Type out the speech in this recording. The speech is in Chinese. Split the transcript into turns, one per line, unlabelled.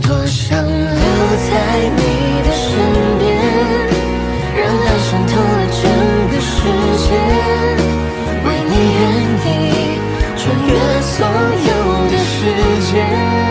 多想留在你的身边让爱渗透了整个世界为你愿意穿越所有的时间。